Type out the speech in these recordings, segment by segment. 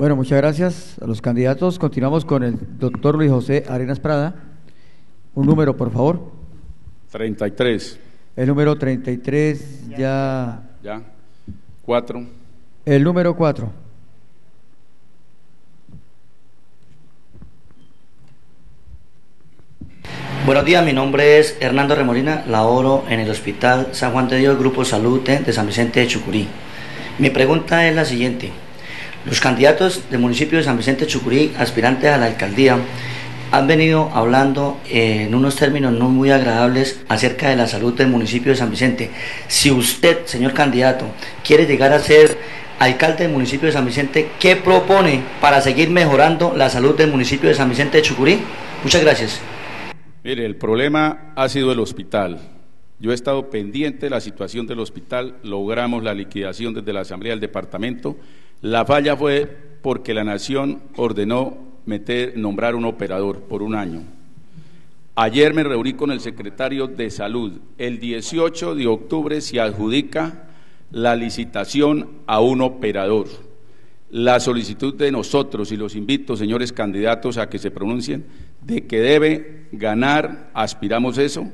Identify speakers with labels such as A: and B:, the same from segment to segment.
A: Bueno, muchas gracias a los candidatos. Continuamos con el doctor Luis José Arenas Prada. Un número, por favor.
B: 33.
A: El número 33 ya...
B: Ya. 4.
A: El número 4.
C: Buenos días, mi nombre es Hernando Remolina, laboro en el Hospital San Juan de Dios, Grupo Salud de San Vicente de Chucurí. Mi pregunta es la siguiente. Los candidatos del municipio de San Vicente Chucurí, aspirantes a la alcaldía, han venido hablando en unos términos no muy agradables acerca de la salud del municipio de San Vicente. Si usted, señor candidato, quiere llegar a ser alcalde del municipio de San Vicente, ¿qué propone para seguir mejorando la salud del municipio de San Vicente de Chucurí? Muchas gracias.
B: Mire, el problema ha sido el hospital. Yo he estado pendiente de la situación del hospital, logramos la liquidación desde la Asamblea del Departamento. La falla fue porque la Nación ordenó meter, nombrar un operador por un año. Ayer me reuní con el secretario de Salud. El 18 de octubre se adjudica la licitación a un operador. La solicitud de nosotros, y los invito, señores candidatos, a que se pronuncien, de que debe ganar, aspiramos eso,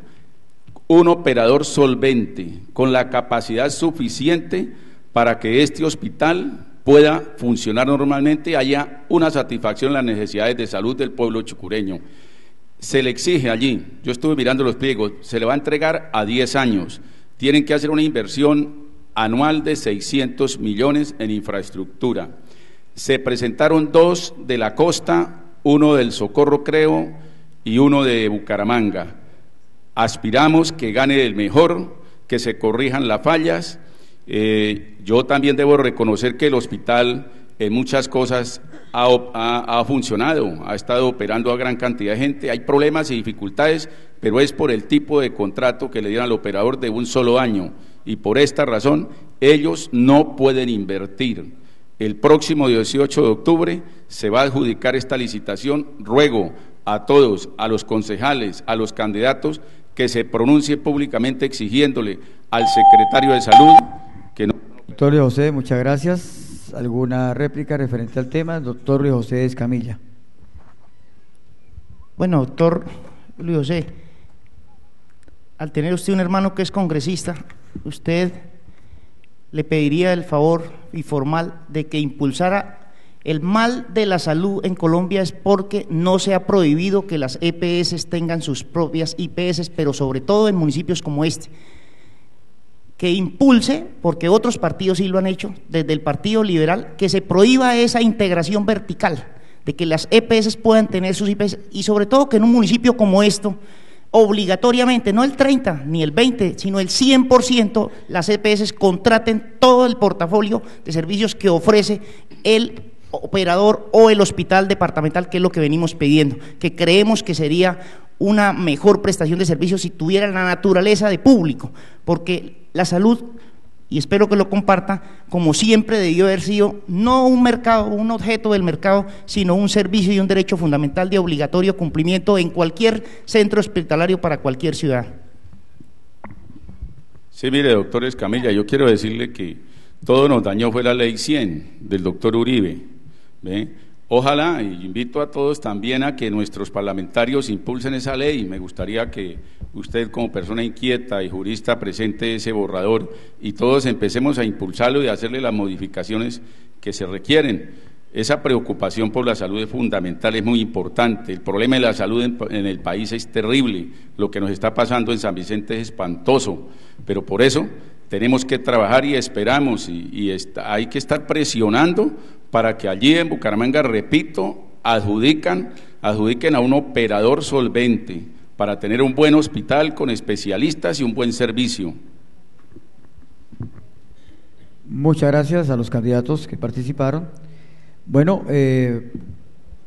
B: un operador solvente, con la capacidad suficiente para que este hospital pueda funcionar normalmente, haya una satisfacción en las necesidades de salud del pueblo chucureño. Se le exige allí, yo estuve mirando los pliegos, se le va a entregar a 10 años. Tienen que hacer una inversión anual de 600 millones en infraestructura. Se presentaron dos de la costa, uno del Socorro Creo y uno de Bucaramanga. Aspiramos que gane el mejor, que se corrijan las fallas eh, yo también debo reconocer que el hospital en muchas cosas ha, funcionado, ha estado operando a gran cantidad de gente. Hay problemas y dificultades, pero es por el tipo de contrato que le dieron al operador de un solo año. Y por esta razón, ellos no pueden invertir. El próximo 18 de octubre se va a adjudicar esta licitación. Ruego a todos, a los concejales, a los candidatos, que se pronuncie públicamente exigiéndole al secretario de Salud
A: Doctor José, muchas gracias. ¿Alguna réplica referente al tema? Doctor Luis José Escamilla.
D: Bueno, doctor Luis José, al tener usted un hermano que es congresista, usted le pediría el favor y formal de que impulsara el mal de la salud en Colombia es porque no se ha prohibido que las EPS tengan sus propias IPS, pero sobre todo en municipios como este que impulse, porque otros partidos sí lo han hecho, desde el Partido Liberal, que se prohíba esa integración vertical, de que las EPS puedan tener sus IPS y sobre todo que en un municipio como esto, obligatoriamente, no el 30 ni el 20, sino el 100%, las EPS contraten todo el portafolio de servicios que ofrece el operador o el hospital departamental, que es lo que venimos pidiendo, que creemos que sería una mejor prestación de servicios si tuviera la naturaleza de público, porque la salud, y espero que lo comparta, como siempre debió haber sido no un mercado, un objeto del mercado, sino un servicio y un derecho fundamental de obligatorio cumplimiento en cualquier centro hospitalario para cualquier ciudad.
B: Sí, mire, doctor Escamilla, yo quiero decirle que todo nos dañó fue la ley 100 del doctor Uribe. Ojalá, y invito a todos también a que nuestros parlamentarios impulsen esa ley. Me gustaría que usted como persona inquieta y jurista presente ese borrador y todos empecemos a impulsarlo y a hacerle las modificaciones que se requieren. Esa preocupación por la salud es fundamental, es muy importante. El problema de la salud en, el país es terrible. Lo que nos está pasando en San Vicente es espantoso. Pero por eso tenemos que trabajar y esperamos y, hay que estar presionando para que allí en Bucaramanga, repito, adjudican, adjudiquen a un operador solvente para tener un buen hospital con especialistas y un buen servicio.
A: Muchas gracias a los candidatos que participaron. Bueno, eh,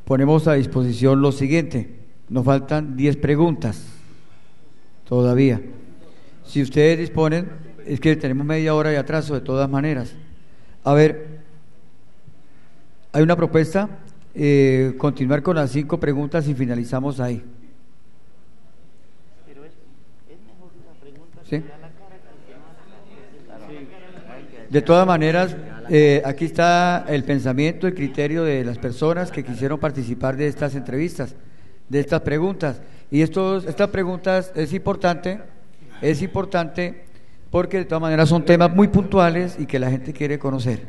A: ponemos a disposición lo siguiente. Nos faltan 10 preguntas todavía. Si ustedes disponen, es que tenemos media hora de atraso de todas maneras. A ver, hay una propuesta, eh, continuar con las cinco preguntas y finalizamos ahí. ¿Sí? De todas maneras, eh, aquí está el pensamiento, el criterio de las personas que quisieron participar de estas entrevistas, de estas preguntas. Y estos, estas preguntas es importante, es importante porque de todas maneras son temas muy puntuales y que la gente quiere conocer.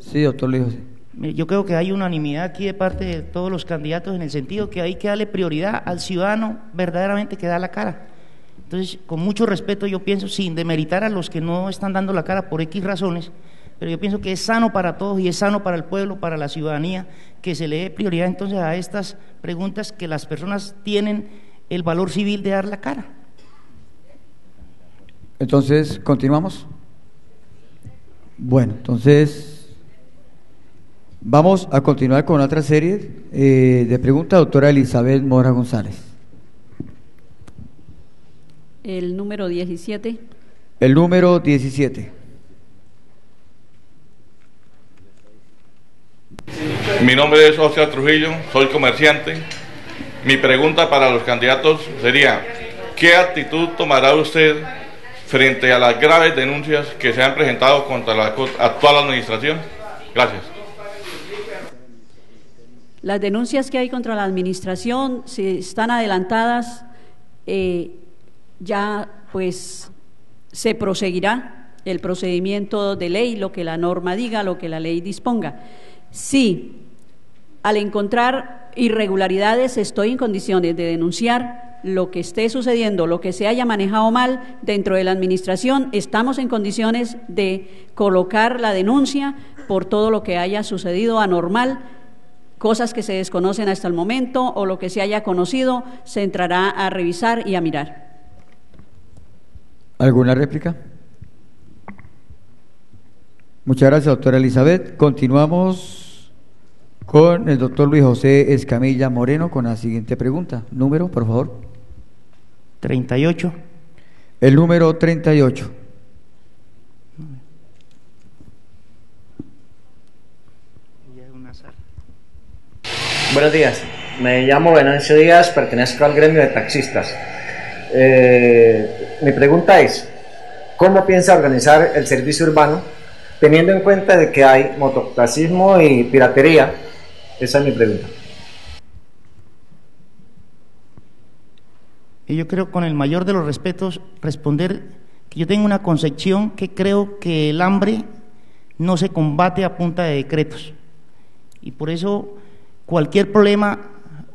A: Sí, doctor Luis José.
D: Yo creo que hay unanimidad aquí de parte de todos los candidatos en el sentido que hay que darle prioridad al ciudadano verdaderamente que da la cara. Entonces, con mucho respeto yo pienso, sin demeritar a los que no están dando la cara por X razones, pero yo pienso que es sano para todos y es sano para el pueblo, para la ciudadanía, que se le dé prioridad entonces a estas preguntas que las personas tienen el valor civil de dar la cara.
A: Entonces, ¿continuamos? Bueno, entonces vamos a continuar con otra serie eh, de preguntas, doctora Elizabeth Mora González.
E: El número 17.
A: El número 17.
F: Mi nombre es Oscar Trujillo, soy comerciante. Mi pregunta para los candidatos sería, ¿qué actitud tomará usted frente a las graves denuncias que se han presentado contra la actual administración? Gracias.
E: Las denuncias que hay contra la administración, si están adelantadas, eh, ya pues se proseguirá el procedimiento de ley, lo que la norma diga, lo que la ley disponga. Si al encontrar irregularidades estoy en condiciones de denunciar lo que esté sucediendo, lo que se haya manejado mal dentro de la Administración, estamos en condiciones de colocar la denuncia por todo lo que haya sucedido anormal, cosas que se desconocen hasta el momento o lo que se haya conocido, se entrará a revisar y a mirar.
A: ¿Alguna réplica? Muchas gracias, doctora Elizabeth. Continuamos con el doctor Luis José Escamilla Moreno con la siguiente pregunta. Número, por favor.
D: 38.
A: El número 38.
G: Buenos días, me llamo Venancio Díaz, pertenezco al gremio de taxistas. Eh, mi pregunta es, ¿cómo piensa organizar el servicio urbano teniendo en cuenta de que hay mototaxismo y piratería? Esa es mi pregunta.
D: Y yo creo con el mayor de los respetos responder que yo tengo una concepción que creo que el hambre no se combate a punta de decretos. Y por eso cualquier problema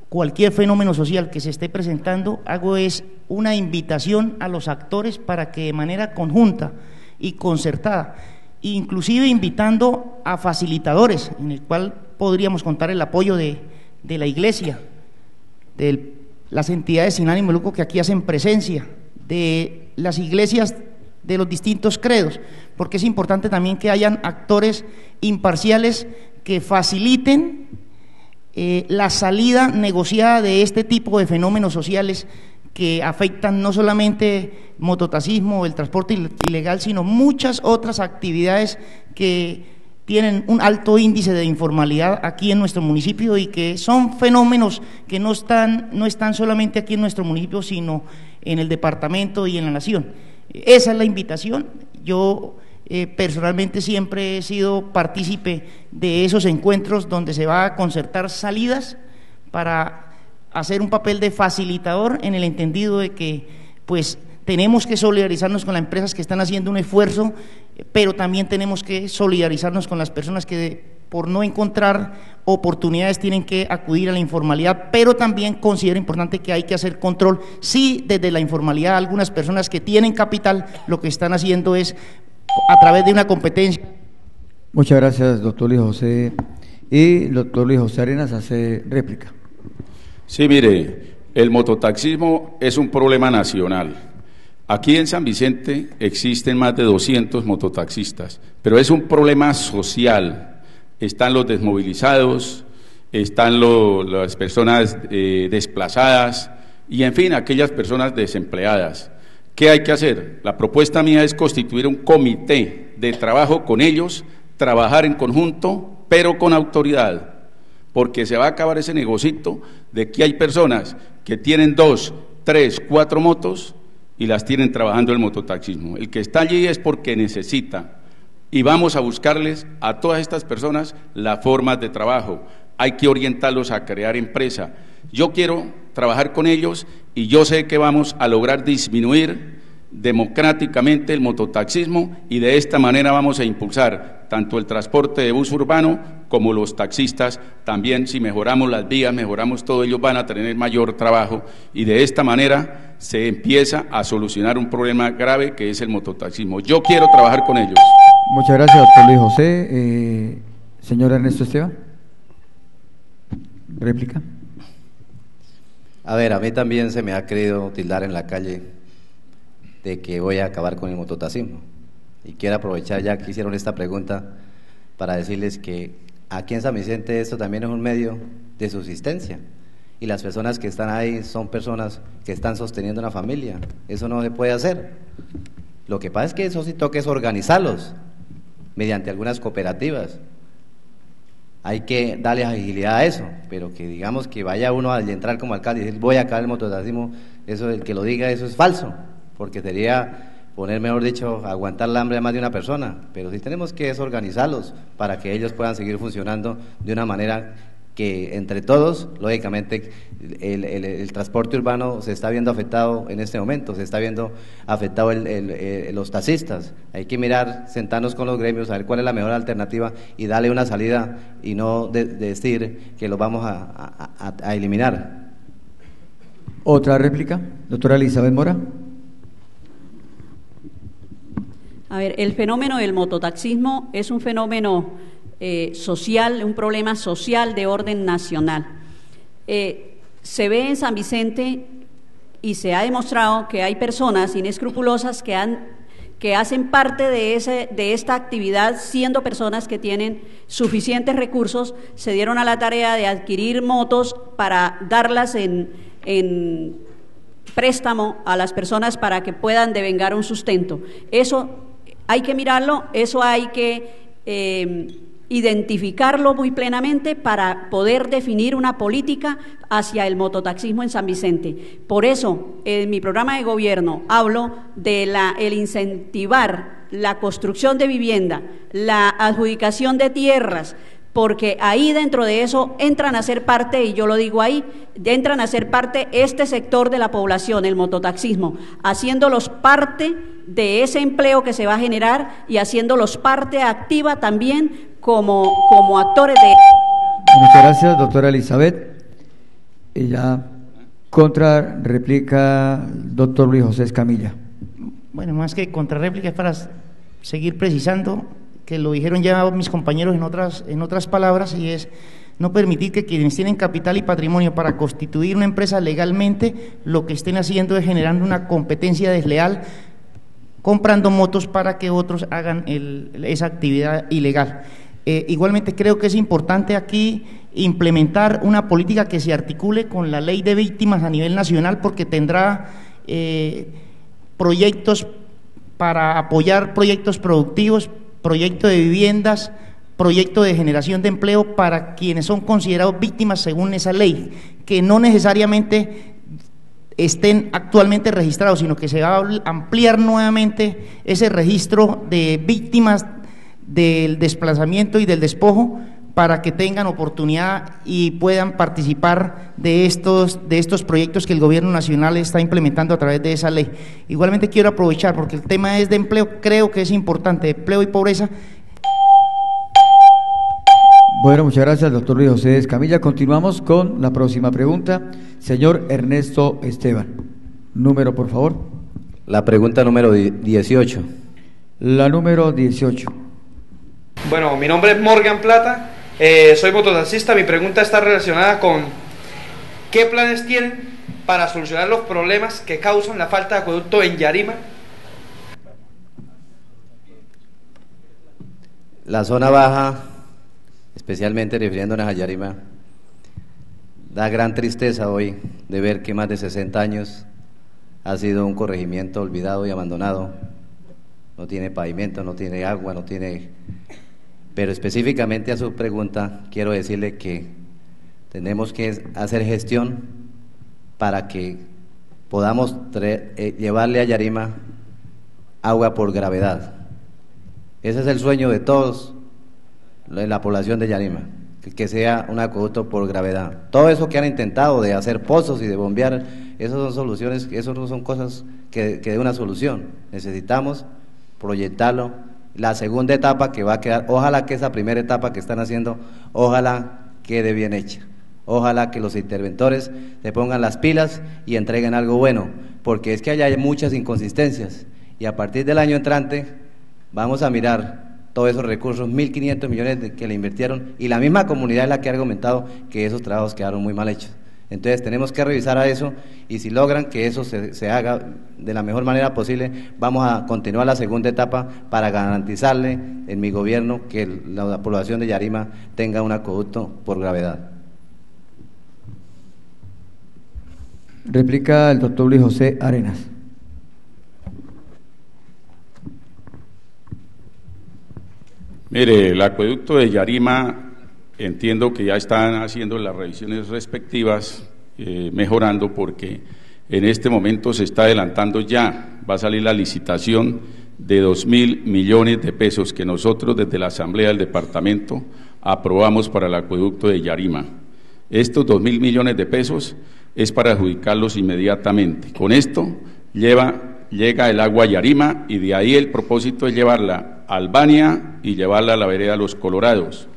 D: cualquier fenómeno social que se esté presentando, hago es una invitación a los actores para que de manera conjunta y concertada, inclusive invitando a facilitadores, en el cual podríamos contar el apoyo de, la iglesia, de las entidades sin ánimo de lucro que aquí hacen presencia, de las iglesias de los distintos credos, porque es importante también que hayan actores imparciales que faciliten eh, la salida negociada de este tipo de fenómenos sociales que afectan no solamente mototaxismo, el transporte ilegal, sino muchas otras actividades que tienen un alto índice de informalidad aquí en nuestro municipio y que son fenómenos que no están, no están solamente aquí en nuestro municipio, sino en el departamento y en la nación. Esa es la invitación. Yo eh, personalmente siempre he sido partícipe de esos encuentros donde se va a concertar salidas para hacer un papel de facilitador en el entendido de que pues tenemos que solidarizarnos con las empresas que están haciendo un esfuerzo, pero también tenemos que solidarizarnos con las personas que por no encontrar oportunidades tienen que acudir a la informalidad, pero también considero importante que hay que hacer control. Sí, desde la informalidad algunas personas que tienen capital lo que están haciendo es a través de una competencia.
A: Muchas gracias, doctor Luis José. Y el doctor Luis José Arenas hace réplica.
B: Sí, mire, el mototaxismo es un problema nacional. Aquí en San Vicente existen más de 200 mototaxistas, pero es un problema social. Están los desmovilizados, están las personas eh, desplazadas y, en fin, aquellas personas desempleadas. ¿Qué hay que hacer? La propuesta mía es constituir un comité de trabajo con ellos, trabajar en conjunto, pero con autoridad, porque se va a acabar ese negocito de que hay personas que tienen dos, tres, cuatro motos y las tienen trabajando el mototaxismo. El que está allí es porque necesita, y vamos a buscarles a todas estas personas las formas de trabajo. Hay que orientarlos a crear empresa. Yo quiero trabajar con ellos y yo sé que vamos a lograr disminuir democráticamente el mototaxismo y de esta manera vamos a impulsar tanto el transporte de bus urbano como los taxistas. También si mejoramos las vías, mejoramos todo, ellos van a tener mayor trabajo y de esta manera se empieza a solucionar un problema grave que es el mototaxismo. Yo quiero trabajar con ellos.
A: Muchas gracias, doctor Luis José. Eh, señor Ernesto Esteban. Réplica.
H: A ver, a mí también se me ha querido tildar en la calle de que voy a acabar con el mototaxismo. Y quiero aprovechar ya que hicieron esta pregunta para decirles que aquí en San Vicente esto también es un medio de subsistencia. Y las personas que están ahí son personas que están sosteniendo una familia. Eso no se puede hacer. Lo que pasa es que eso sí toca es organizarlos mediante algunas cooperativas. Hay que darle agilidad a eso, pero que digamos que vaya uno a entrar como alcalde y decir voy a acabar el mototaxismo, eso el que lo diga, eso es falso, porque sería poner, mejor dicho, aguantar la hambre de más de una persona, pero sí tenemos que desorganizarlos para que ellos puedan seguir funcionando de una manera que entre todos, lógicamente, el, transporte urbano se está viendo afectado en este momento, se está viendo afectado los taxistas. Hay que mirar, sentarnos con los gremios, a ver cuál es la mejor alternativa y darle una salida y no decir que lo vamos a, eliminar.
A: Otra réplica, doctora Elizabeth Mora.
E: A ver, el fenómeno del mototaxismo es un fenómeno eh, social, un problema social de orden nacional. Eh, se ve en San Vicente y se ha demostrado que hay personas inescrupulosas que, han, que hacen parte de, ese, de esta actividad siendo personas que tienen suficientes recursos, se dieron a la tarea de adquirir motos para darlas en, en préstamo a las personas para que puedan devengar un sustento. Eso hay que mirarlo, eso hay que... Eh, identificarlo muy plenamente para poder definir una política hacia el mototaxismo en San Vicente. Por eso, en mi programa de gobierno hablo de la, el incentivar la construcción de vivienda, la adjudicación de tierras, porque ahí dentro de eso entran a ser parte, y yo lo digo ahí, entran a ser parte este sector de la población, el mototaxismo, haciéndolos parte de ese empleo que se va a generar y haciéndolos parte activa también como, como actores de...
A: Muchas gracias, doctora Elizabeth. Ella contra réplica, doctor Luis José Escamilla.
D: Bueno, más que contra réplica es para seguir precisando que lo dijeron ya mis compañeros en otras, en otras palabras y es no permitir que quienes tienen capital y patrimonio para constituir una empresa legalmente, lo que estén haciendo es generando una competencia desleal, comprando motos para que otros hagan esa actividad ilegal. Eh, igualmente creo que es importante aquí implementar una política que se articule con la ley de víctimas a nivel nacional porque tendrá eh, proyectos para apoyar proyectos productivos, proyectos de viviendas, proyectos de generación de empleo para quienes son considerados víctimas según esa ley, que no necesariamente estén actualmente registrados, sino que se va a ampliar nuevamente ese registro de víctimas del desplazamiento y del despojo para que tengan oportunidad y puedan participar de estos, de estos proyectos que el gobierno nacional está implementando a través de esa ley. Igualmente quiero aprovechar, porque el tema es de empleo, creo que es importante, empleo y pobreza.
A: Bueno, muchas gracias, doctor Luis José Escamilla. Continuamos con la próxima pregunta. Señor Ernesto Esteban. Número, por favor.
H: La pregunta número 18.
A: La número 18.
I: Bueno, mi nombre es Morgan Plata, eh, soy mototaxista. Mi pregunta está relacionada con qué planes tienen para solucionar los problemas que causan la falta de acueducto en Yarima.
H: La zona baja, especialmente refiriéndonos a Yarima, da gran tristeza hoy de ver que más de 60 años ha sido un corregimiento olvidado y abandonado. No tiene pavimento, no tiene agua, no tiene pero específicamente a su pregunta, quiero decirle que tenemos que hacer gestión para que podamos eh, llevarle a Yarima agua por gravedad. Ese es el sueño de todos en la población de Yarima, que sea un acueducto por gravedad. Todo eso que han intentado de hacer pozos y de bombear, esas son soluciones, eso no son cosas que, que de una solución. Necesitamos proyectarlo. La segunda etapa que va a quedar, ojalá que esa primera etapa que están haciendo, ojalá quede bien hecha. Ojalá que los interventores se pongan las pilas y entreguen algo bueno, porque es que hay muchas inconsistencias y a partir del año entrante vamos a mirar todos esos recursos, 1.500 millones que le invirtieron y la misma comunidad es la que ha argumentado que esos trabajos quedaron muy mal hechos. Entonces tenemos que revisar a eso y si logran que eso se, se, haga de la mejor manera posible, vamos a continuar la segunda etapa para garantizarle en mi gobierno que la población de Yarima tenga un acueducto por gravedad.
A: Replica el doctor Luis José Arenas.
B: Mire, el acueducto de Yarima, entiendo que ya están haciendo las revisiones respectivas, eh, mejorando porque en este momento se está adelantando ya, va a salir la licitación de dos mil millones de pesos que nosotros desde la Asamblea del Departamento aprobamos para el acueducto de Yarima. Estos dos mil millones de pesos es para adjudicarlos inmediatamente. Con esto llega el agua a Yarima y de ahí el propósito es llevarla a Albania y llevarla a la vereda Los Colorados.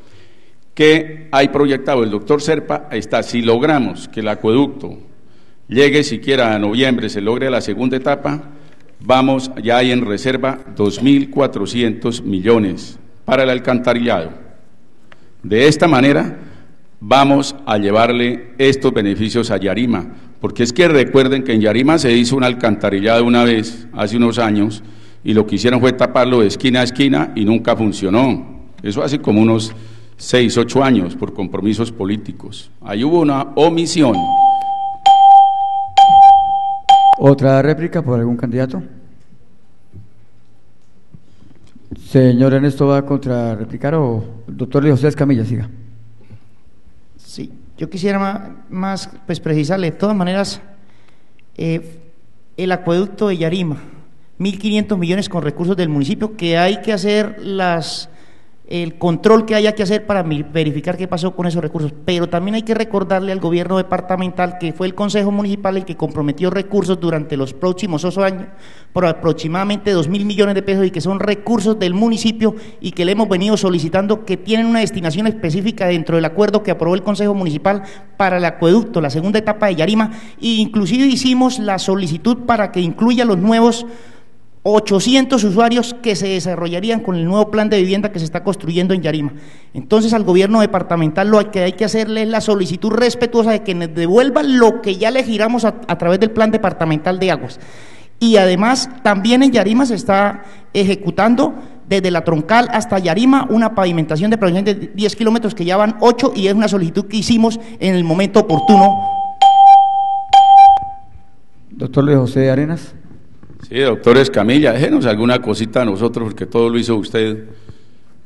B: ¿Qué hay proyectado? El doctor Serpa está, si logramos que el acueducto llegue siquiera a noviembre, se logre la segunda etapa, vamos, ya hay en reserva 2.400 millones para el alcantarillado. De esta manera, vamos a llevarle estos beneficios a Yarima, porque es que recuerden que en Yarima se hizo un alcantarillado una vez, hace unos años, y lo que hicieron fue taparlo de esquina a esquina y nunca funcionó. Eso hace como unos seis, ocho años por compromisos políticos. Ahí hubo una omisión.
A: ¿Otra réplica por algún candidato? Señor Ernesto, ¿va a contrarreplicar o doctor José Escamilla, siga?
D: Sí, yo quisiera más, más pues precisarle, de todas maneras, eh, el acueducto de Yarima, 1.500 millones con recursos del municipio, que hay que hacer las el control que haya que hacer para verificar qué pasó con esos recursos. Pero también hay que recordarle al gobierno departamental que fue el Consejo Municipal el que comprometió recursos durante los próximos ocho años por aproximadamente dos mil millones de pesos y que son recursos del municipio y que le hemos venido solicitando que tienen una destinación específica dentro del acuerdo que aprobó el Consejo Municipal para el acueducto, la segunda etapa de Yarima, e inclusive hicimos la solicitud para que incluya los nuevos 800 usuarios que se desarrollarían con el nuevo plan de vivienda que se está construyendo en Yarima. Entonces al gobierno departamental lo que hay que hacerle es la solicitud respetuosa de que nos devuelva lo que ya le giramos a, través del plan departamental de aguas. Y además también en Yarima se está ejecutando desde la troncal hasta Yarima una pavimentación de aproximadamente 10 kilómetros que ya van 8 y es una solicitud que hicimos en el momento oportuno.
A: Doctor Luis José Arenas.
B: Sí, doctor Escamilla, déjenos alguna cosita a nosotros, porque todo lo hizo usted.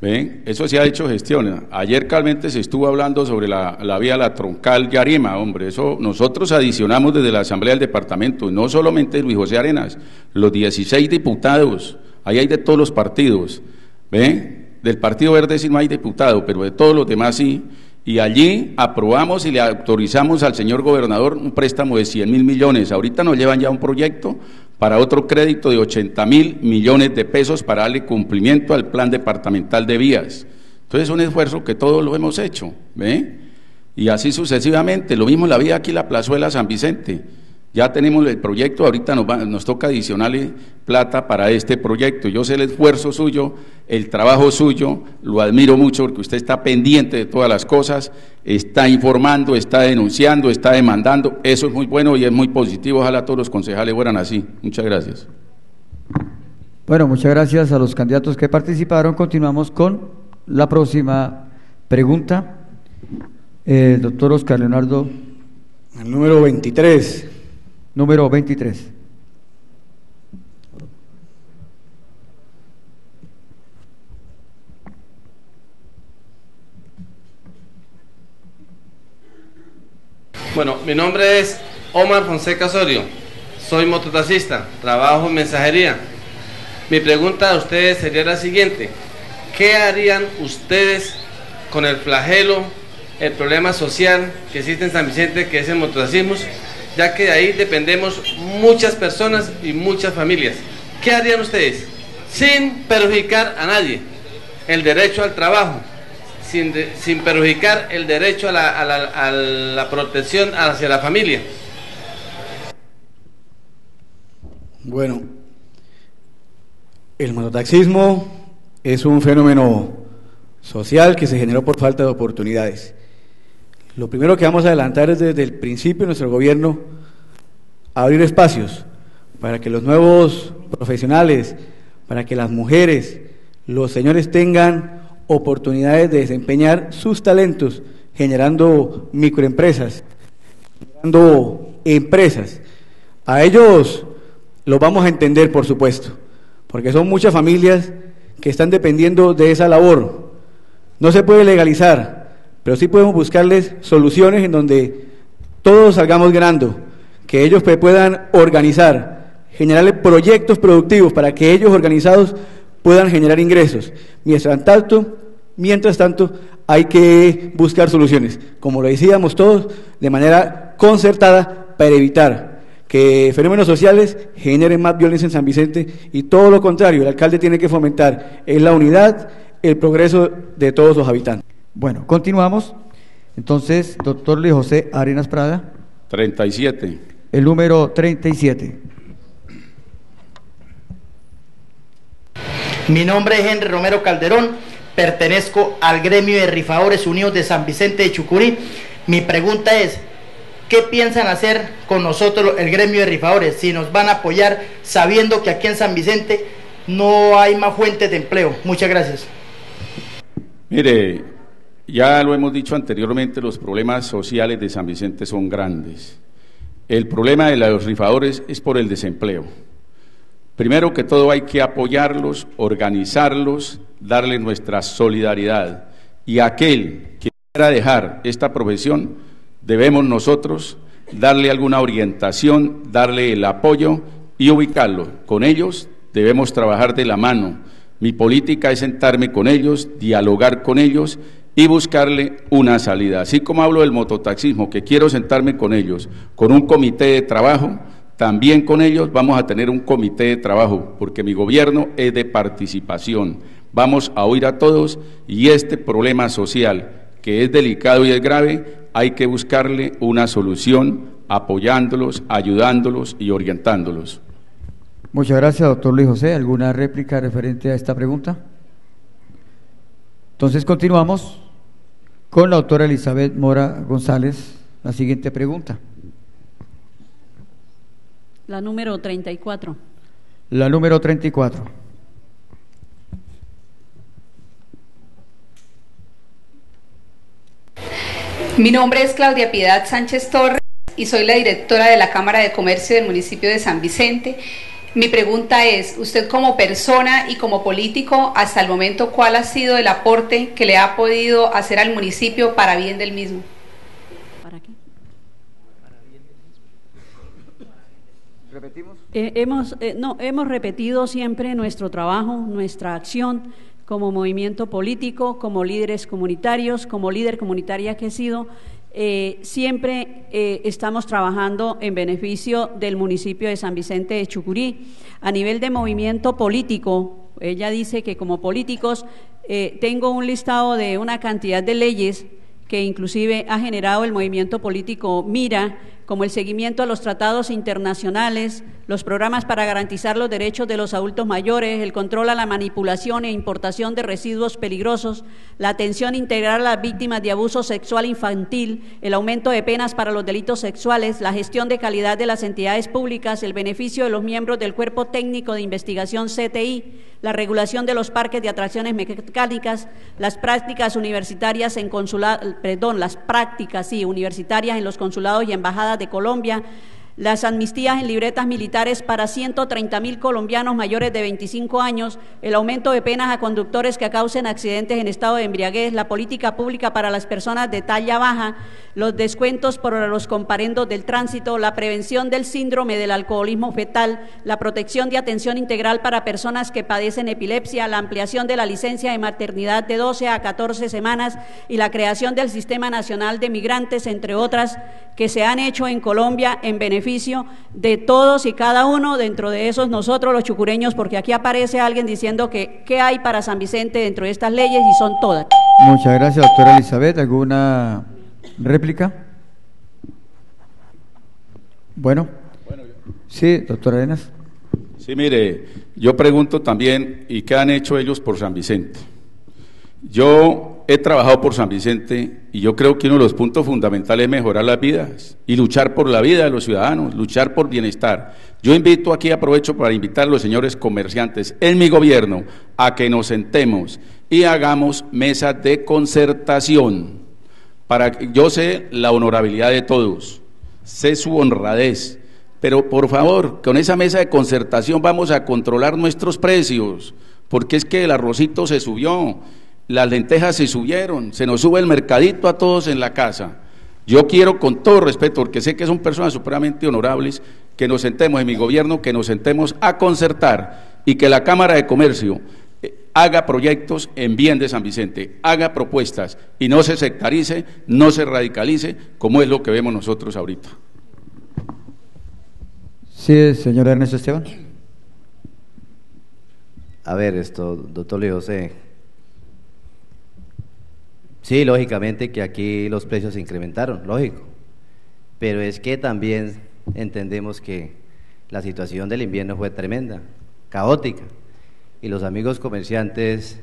B: ¿Ven? Eso se ha hecho gestión. Ayer calmente se estuvo hablando sobre la, la vía La Troncal Yarima, hombre. Eso nosotros adicionamos desde la Asamblea del Departamento, no solamente Luis José Arenas, los 16 diputados, ahí hay de todos los partidos. ¿Ven? Del Partido Verde sí no hay diputado, pero de todos los demás sí. Y allí aprobamos y le autorizamos al señor gobernador un préstamo de 100 mil millones. Ahorita nos llevan ya un proyecto para otro crédito de 80 mil millones de pesos para darle cumplimiento al plan departamental de vías. Entonces es un esfuerzo que todos lo hemos hecho, ¿ve? Y así sucesivamente, lo mismo la vía aquí, la plazuela San Vicente. Ya tenemos el proyecto, ahorita nos, va, nos toca adicionarle plata para este proyecto. Yo sé el esfuerzo suyo, el trabajo suyo, lo admiro mucho porque usted está pendiente de todas las cosas, está informando, está denunciando, está demandando. Eso es muy bueno y es muy positivo. Ojalá todos los concejales fueran así. Muchas gracias.
A: Bueno, muchas gracias a los candidatos que participaron. Continuamos con la próxima pregunta. El doctor Oscar Leonardo.
J: El número 23.
A: Número 23.
K: Bueno, mi nombre es Omar Fonseca Osorio. Soy mototaxista, trabajo en mensajería. Mi pregunta a ustedes sería la siguiente. ¿qué harían ustedes con el flagelo, el problema social que existe en San Vicente, que es el mototaxismo, ya que de ahí dependemos muchas personas y muchas familias? ¿Qué harían ustedes? Sin perjudicar a nadie. El derecho al trabajo, sin, perjudicar el derecho a la, a, la, protección hacia la familia.
J: Bueno, el mototaxismo es un fenómeno social que se generó por falta de oportunidades. Lo primero que vamos a adelantar es desde el principio de nuestro gobierno abrir espacios para que los nuevos profesionales, para que las mujeres, los señores tengan oportunidades de desempeñar sus talentos, generando microempresas, generando empresas. A ellos los vamos a entender, por supuesto, porque son muchas familias que están dependiendo de esa labor. No se puede legalizar, pero sí podemos buscarles soluciones en donde todos salgamos ganando, que ellos puedan organizar, generarle proyectos productivos para que ellos organizados puedan generar ingresos. Mientras tanto, mientras tanto, hay que buscar soluciones, como lo decíamos todos, de manera concertada para evitar que fenómenos sociales generen más violencia en San Vicente y todo lo contrario, el alcalde tiene que fomentar en la unidad, el progreso de todos los habitantes.
A: Bueno, continuamos. Entonces, doctor Luis José Arenas Prada.
B: 37.
A: El número 37.
L: Mi nombre es Henry Romero Calderón, pertenezco al gremio de rifadores unidos de San Vicente de Chucurí. Mi pregunta es, ¿qué piensan hacer con nosotros el gremio de rifadores? Si nos van a apoyar sabiendo que aquí en San Vicente no hay más fuentes de empleo. Muchas gracias.
B: Mire, ya lo hemos dicho anteriormente, los problemas sociales de San Vicente son grandes. El problema de los rifadores es por el desempleo. Primero que todo hay que apoyarlos, organizarlos, darle nuestra solidaridad. Y aquel que quiera dejar esta profesión, debemos nosotros darle alguna orientación, darle el apoyo y ubicarlo. Con ellos debemos trabajar de la mano. Mi política es sentarme con ellos, dialogar con ellos y buscarle una salida. Así como hablo del mototaxismo, que quiero sentarme con ellos, con un comité de trabajo, también con ellos vamos a tener un comité de trabajo, porque mi gobierno es de participación. Vamos a oír a todos y este problema social, que es delicado y es grave, hay que buscarle una solución apoyándolos, ayudándolos y orientándolos.
A: Muchas gracias, doctor Luis José. ¿Alguna réplica referente a esta pregunta? Entonces continuamos con la doctora Elizabeth Mora González. La siguiente pregunta.
E: La número 34.
A: La número 34.
M: Mi nombre es Claudia Piedad Sánchez Torres y soy la directora de la Cámara de Comercio del municipio de San Vicente. Mi pregunta es, usted como persona y como político, hasta el momento, ¿cuál ha sido el aporte que le ha podido hacer al municipio para bien del mismo?
E: ¿Para qué? ¿Repetimos? Eh, hemos, eh, no, hemos repetido siempre nuestro trabajo, nuestra acción como movimiento político, como líderes comunitarios, como líder comunitaria que he sido, eh, siempre eh, estamos trabajando en beneficio del municipio de San Vicente de Chucurí. A nivel de movimiento político, ella dice que como políticos eh, tengo un listado de una cantidad de leyes que inclusive ha generado el movimiento político Mira, como el seguimiento a los tratados internacionales, los programas para garantizar los derechos de los adultos mayores, el control a la manipulación e importación de residuos peligrosos, la atención integral a las víctimas de abuso sexual infantil, el aumento de penas para los delitos sexuales, la gestión de calidad de las entidades públicas, el beneficio de los miembros del Cuerpo Técnico de Investigación CTI, la regulación de los parques de atracciones mecánicas, las prácticas universitarias en consulado, perdón, las prácticas sí, universitarias en los consulados y embajadas de Colombia, las amnistías en libretas militares para 130 mil colombianos mayores de 25 años, el aumento de penas a conductores que causen accidentes en estado de embriaguez, la política pública para las personas de talla baja, los descuentos por los comparendos del tránsito, la prevención del síndrome del alcoholismo fetal, la protección de atención integral para personas que padecen epilepsia, la ampliación de la licencia de maternidad de 12 a 14 semanas y la creación del Sistema Nacional de Migrantes, entre otras, que se han hecho en Colombia en beneficio de todos y cada uno, dentro de esos nosotros los chucureños, porque aquí aparece alguien diciendo que qué hay para San Vicente dentro de estas leyes y son todas.
A: Muchas gracias, doctora Elizabeth. ¿Alguna réplica? Bueno. Sí, doctora Arenas.
B: Sí, mire, yo pregunto también, ¿y qué han hecho ellos por San Vicente? Yo he trabajado por San Vicente y yo creo que uno de los puntos fundamentales es mejorar las vidas y luchar por la vida de los ciudadanos, luchar por bienestar. Yo invito aquí, aprovecho para invitar a los señores comerciantes en mi gobierno a que nos sentemos y hagamos mesas de concertación. Para yo sé la honorabilidad de todos, sé su honradez, pero por favor, con esa mesa de concertación vamos a controlar nuestros precios, porque es que el arrocito se subió, las lentejas se subieron, se nos sube el mercadito a todos en la casa. Yo quiero, con todo respeto, porque sé que son personas supremamente honorables, que nos sentemos en mi gobierno, que nos sentemos a concertar y que la Cámara de Comercio eh, haga proyectos en bien de San Vicente, haga propuestas y no se sectarice, no se radicalice, como es lo que vemos nosotros ahorita.
A: Sí, señor Ernesto Esteban.
H: A ver, esto, doctor Luis José. Sí, lógicamente que aquí los precios se incrementaron, lógico. Pero es que también entendemos que la situación del invierno fue tremenda, caótica. Y los amigos comerciantes,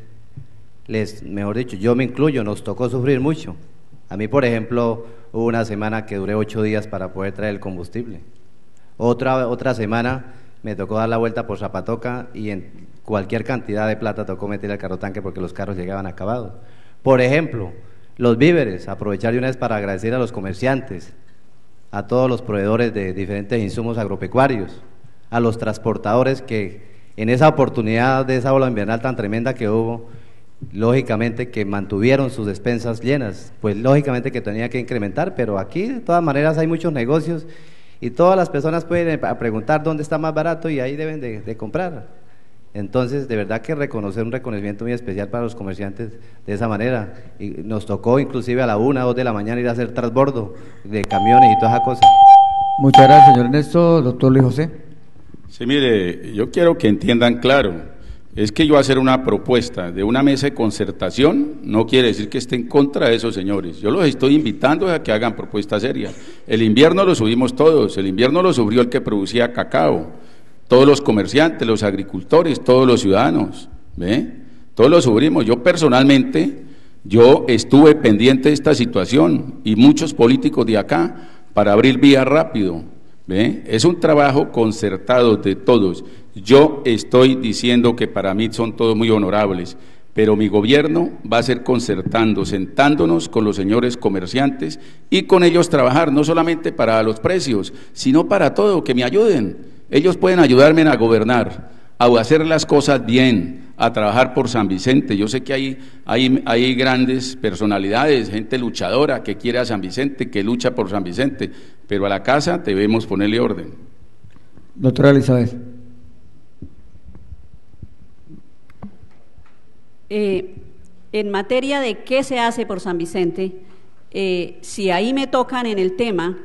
H: les, mejor dicho, yo me incluyo, nos tocó sufrir mucho. A mí, por ejemplo, hubo una semana que duré ocho días para poder traer el combustible. Otra, otra semana me tocó dar la vuelta por Zapatoca y en cualquier cantidad de plata tocó meter el carro tanque porque los carros llegaban acabados. Por ejemplo, los víveres, aprovechar de una vez para agradecer a los comerciantes, a todos los proveedores de diferentes insumos agropecuarios, a los transportadores que en esa oportunidad de esa ola invernal tan tremenda que hubo, lógicamente que mantuvieron sus despensas llenas, pues lógicamente que tenía que incrementar, pero aquí de todas maneras hay muchos negocios y todas las personas pueden preguntar dónde está más barato y ahí deben de, comprar. Entonces, de verdad que reconocer un reconocimiento muy especial para los comerciantes de esa manera. Y nos tocó inclusive a la una, dos de la mañana ir a hacer transbordo de camiones y todas esas cosas.
A: Muchas gracias, señor Ernesto. Doctor Luis José.
B: Sí, mire, yo quiero que entiendan claro, es que yo hacer una propuesta de una mesa de concertación no quiere decir que esté en contra de esos señores. Yo los estoy invitando a que hagan propuestas serias. El invierno lo subimos todos, el invierno lo subió el que producía cacao, todos los comerciantes, los agricultores, todos los ciudadanos, ¿ve? Todos lo subimos. Yo personalmente, yo estuve pendiente de esta situación y muchos políticos de acá para abrir vía rápido. ¿Ve? Es un trabajo concertado de todos. Yo estoy diciendo que para mí son todos muy honorables, pero mi gobierno va a ser concertando, sentándonos con los señores comerciantes y con ellos trabajar, no solamente para los precios, sino para todo, que me ayuden. Ellos pueden ayudarme a gobernar, a hacer las cosas bien, a trabajar por San Vicente. Yo sé que hay, hay, hay grandes personalidades, gente luchadora que quiere a San Vicente, que lucha por San Vicente, pero a la casa debemos ponerle orden.
A: Doctora Elizabeth.
E: Eh, en materia de qué se hace por San Vicente, eh, si ahí me tocan en el tema,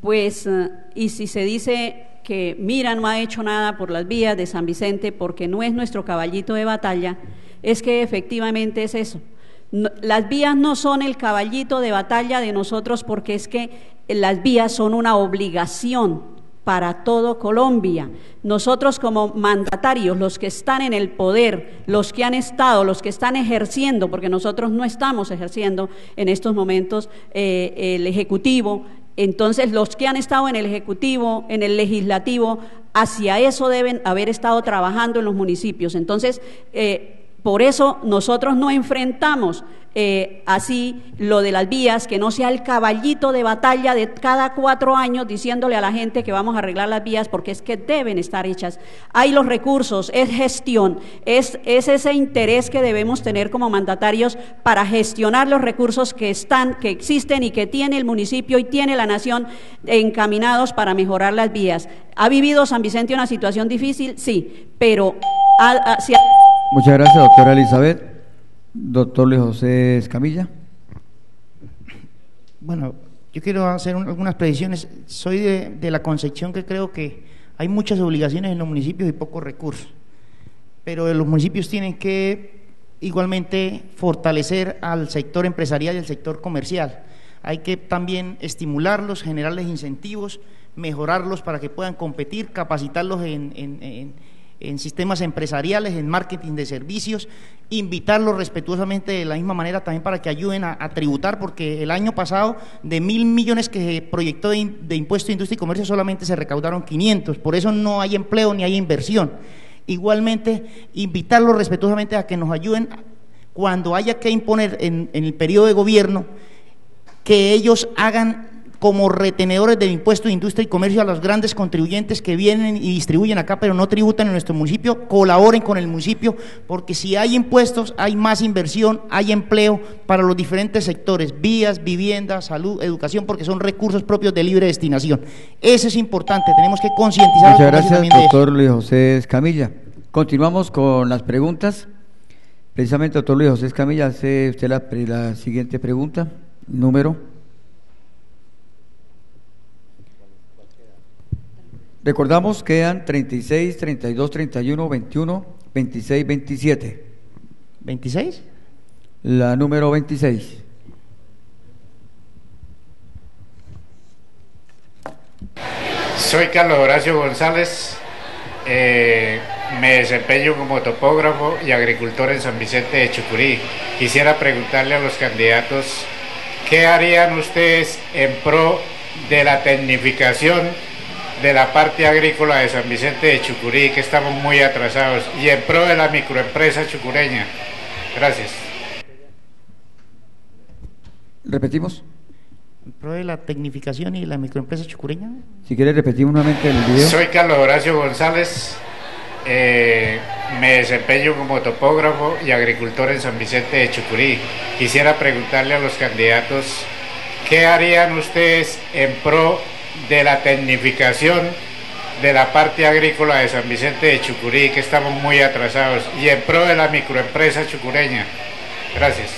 E: pues, eh, y si se dice que Mira no ha hecho nada por las vías de San Vicente porque no es nuestro caballito de batalla, es que efectivamente es eso. las vías no son el caballito de batalla de nosotros porque es que las vías son una obligación para todo Colombia. Nosotros como mandatarios, los que están en el poder, los que han estado, los que están ejerciendo, porque nosotros no estamos ejerciendo en estos momentos eh, el Ejecutivo, entonces los que han estado en el Ejecutivo, en el Legislativo, hacia eso deben haber estado trabajando en los municipios. Entonces, eh, por eso nosotros no enfrentamos eh, así lo de las vías, que no sea el caballito de batalla de cada cuatro años diciéndole a la gente que vamos a arreglar las vías porque es que deben estar hechas. Hay los recursos, es gestión, es, es ese interés que debemos tener como mandatarios para gestionar los recursos que están, que existen y que tiene el municipio y tiene la nación encaminados para mejorar las vías. ¿Ha vivido San Vicente una situación difícil? Sí, pero...
A: Muchas gracias, doctora Elizabeth. Doctor Luis José Escamilla.
D: Bueno, yo quiero hacer algunas predicciones. Soy de, la concepción que creo que hay muchas obligaciones en los municipios y pocos recursos. Pero los municipios tienen que igualmente fortalecer al sector empresarial y al sector comercial. Hay que también estimularlos, generarles incentivos, mejorarlos para que puedan competir, capacitarlos en sistemas empresariales, en marketing de servicios, invitarlos respetuosamente de la misma manera también para que ayuden a, tributar, porque el año pasado de mil millones que se proyectó de, de, impuesto de industria y comercio solamente se recaudaron 500, por eso no hay empleo ni hay inversión. Igualmente, invitarlos respetuosamente a que nos ayuden cuando haya que imponer en, en el periodo de gobierno que ellos hagan como retenedores del impuesto de industria y comercio a los grandes contribuyentes que vienen y distribuyen acá, pero no tributan en nuestro municipio, colaboren con el municipio, porque si hay impuestos, hay más inversión, hay empleo para los diferentes sectores, vías, vivienda, salud, educación, porque son recursos propios de libre destinación. Eso es importante, tenemos que concientizar.
A: Muchas gracias, doctor Luis José Escamilla. Continuamos con las preguntas. Precisamente, doctor Luis José Escamilla, hace usted la, la siguiente pregunta, número. Recordamos quedan 36, 32, 31, 21, 26, 27.
D: ¿26?
A: La número 26.
N: Soy Carlos Horacio González, eh, me desempeño como topógrafo y agricultor en San Vicente de Chucurí. Quisiera preguntarle a los candidatos, ¿qué harían ustedes en pro de la tecnificación de la parte agrícola de San Vicente de Chucurí, que estamos muy atrasados, y en pro de la microempresa chucureña. Gracias.
A: ¿Repetimos?
D: En pro de la tecnificación y la microempresa chucureña.
A: Si quieres, repetimos nuevamente el video.
N: Soy Carlos Horacio González. Eh, me desempeño como topógrafo y agricultor en San Vicente de Chucurí. Quisiera preguntarle a los candidatos qué harían ustedes en pro de la tecnificación de la parte agrícola de San Vicente de Chucurí, que estamos muy atrasados, y en pro de la microempresa chucureña. Gracias.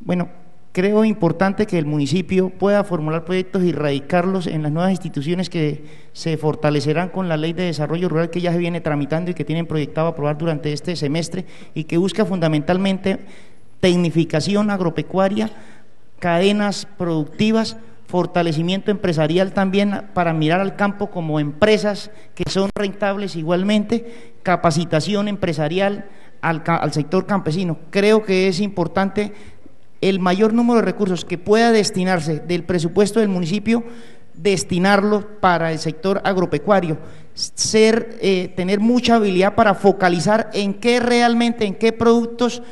D: Bueno, creo importante que el municipio pueda formular proyectos y radicarlos en las nuevas instituciones que se fortalecerán con la ley de desarrollo rural que ya se viene tramitando y que tienen proyectado aprobar durante este semestre y que busca fundamentalmente tecnificación agropecuaria, cadenas productivas, fortalecimiento empresarial también para mirar al campo como empresas que son rentables igualmente, capacitación empresarial al, sector campesino. Creo que es importante el mayor número de recursos que pueda destinarse del presupuesto del municipio, destinarlo para el sector agropecuario, ser, eh, tener mucha habilidad para focalizar en qué realmente, en qué productos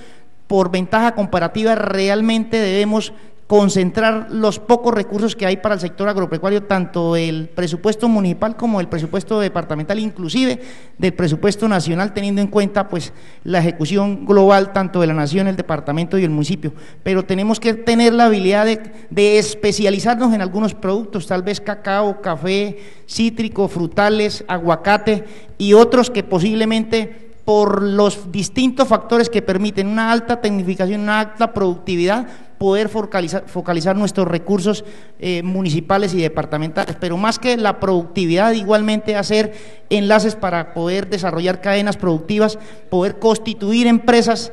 D: por ventaja comparativa realmente debemos concentrar los pocos recursos que hay para el sector agropecuario, tanto el presupuesto municipal como el presupuesto departamental, inclusive del presupuesto nacional, teniendo en cuenta pues la ejecución global tanto de la nación, el departamento y el municipio. Pero tenemos que tener la habilidad de, de especializarnos en algunos productos, tal vez cacao, café, cítrico, frutales, aguacate y otros que posiblemente por los distintos factores que permiten una alta tecnificación, una alta productividad, poder focalizar, nuestros recursos eh, municipales y departamentales, pero más que la productividad, igualmente hacer enlaces para poder desarrollar cadenas productivas, poder constituir empresas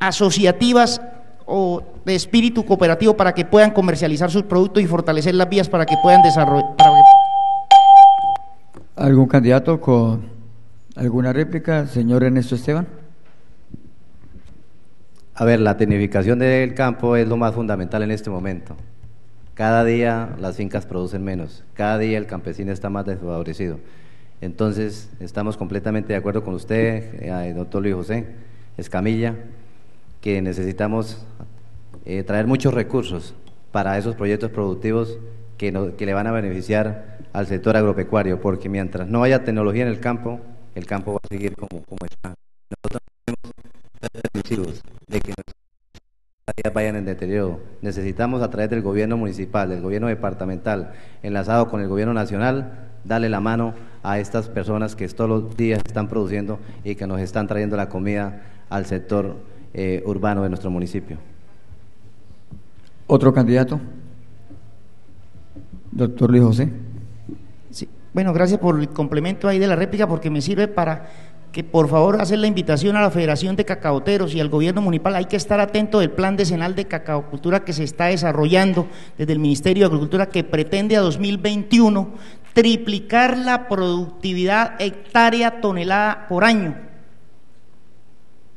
D: asociativas o de espíritu cooperativo para que puedan comercializar sus productos y fortalecer las vías para que puedan desarrollar.
A: ¿Algún candidato con ¿Alguna réplica, señor Ernesto Esteban?
H: A ver, la tecnificación del campo es lo más fundamental en este momento. Cada día las fincas producen menos, cada día el campesino está más desfavorecido. Entonces, estamos completamente de acuerdo con usted, eh, doctor Luis José Escamilla, que necesitamos eh, traer muchos recursos para esos proyectos productivos que, no- le van a beneficiar al sector agropecuario, porque mientras no haya tecnología en el campo, el campo va a seguir como, está. Nosotros permisivos de que nuestras vayan en deterioro. Necesitamos a través del gobierno municipal, del gobierno departamental, enlazado con el gobierno nacional, darle la mano a estas personas que todos los días están produciendo y que nos están trayendo la comida al sector eh, urbano de nuestro municipio.
A: ¿Otro candidato? Doctor Luis José.
D: Sí. Bueno, gracias por el complemento ahí de la réplica porque me sirve para que por favor hacer la invitación a la Federación de Cacaoteros y al gobierno municipal. Hay que estar atento del plan decenal de cacaocultura que se está desarrollando desde el Ministerio de Agricultura que pretende a 2021 triplicar la productividad hectárea tonelada por año.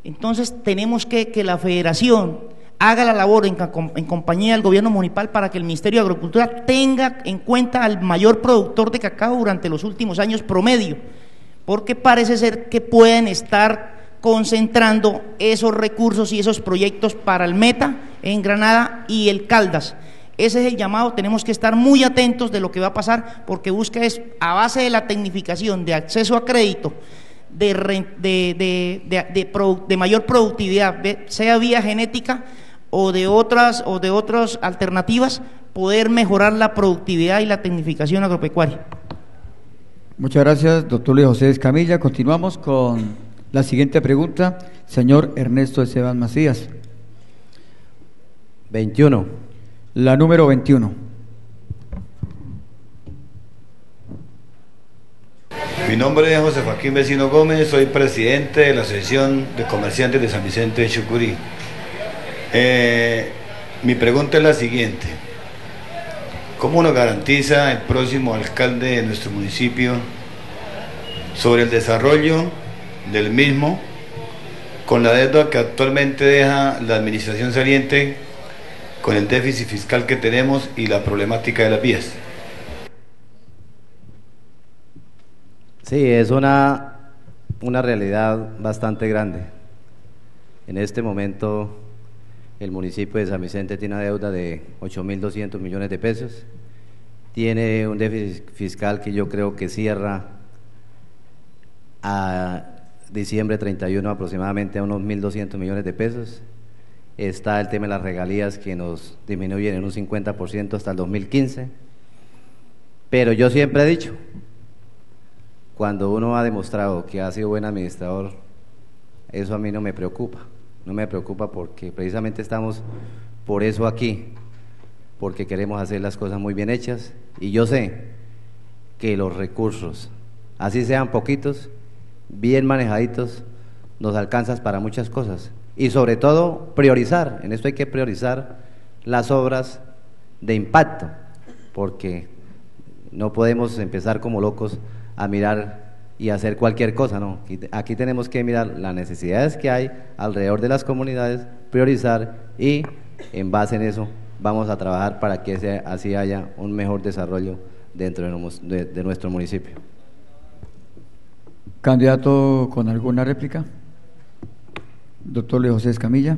D: Entonces tenemos que que la federación haga la labor en, compañía del gobierno municipal para que el Ministerio de Agricultura tenga en cuenta al mayor productor de cacao durante los últimos años promedio, porque parece ser que pueden estar concentrando esos recursos y esos proyectos para el Meta en Granada y el Caldas. Ese es el llamado, tenemos que estar muy atentos de lo que va a pasar, porque busca es, a base de la tecnificación, de acceso a crédito, de, de, mayor productividad, sea vía genética o de otras o de otras alternativas, poder mejorar la productividad y la tecnificación agropecuaria.
A: Muchas gracias, doctor Luis José Escamilla. Continuamos con la siguiente pregunta, señor Ernesto Esteban Macías.
H: 21.
A: La número 21.
O: Mi nombre es José Joaquín Vecino Gómez, soy presidente de la Asociación de Comerciantes de San Vicente de Chucurí. Eh, mi pregunta es la siguiente. ¿Cómo nos garantiza el próximo alcalde de nuestro municipio sobre el desarrollo del mismo con la deuda que actualmente deja la administración saliente, con el déficit fiscal que tenemos y la problemática de las vías?
H: Sí, es una, una realidad bastante grande. En este momento el municipio de San Vicente tiene una deuda de 8.200 millones de pesos, tiene un déficit fiscal que yo creo que cierra a diciembre 31 aproximadamente a unos 1.200 millones de pesos. Está el tema de las regalías que nos disminuyen en un 50% hasta el 2015. Pero yo siempre he dicho, cuando uno ha demostrado que ha sido buen administrador, eso a mí no me preocupa. No me preocupa porque precisamente estamos por eso aquí, porque queremos hacer las cosas muy bien hechas. Y yo sé que los recursos, así sean poquitos, bien manejaditos, nos alcanzan para muchas cosas. Y sobre todo priorizar, en esto hay que priorizar las obras de impacto, porque no podemos empezar como locos a mirar y hacer cualquier cosa, no. Aquí, tenemos que mirar las necesidades que hay alrededor de las comunidades, priorizar y en base en eso vamos a trabajar para que ese- así haya un mejor desarrollo dentro de, nues- de- de nuestro municipio.
A: ¿Candidato con alguna réplica? Doctor Luis José Escamilla.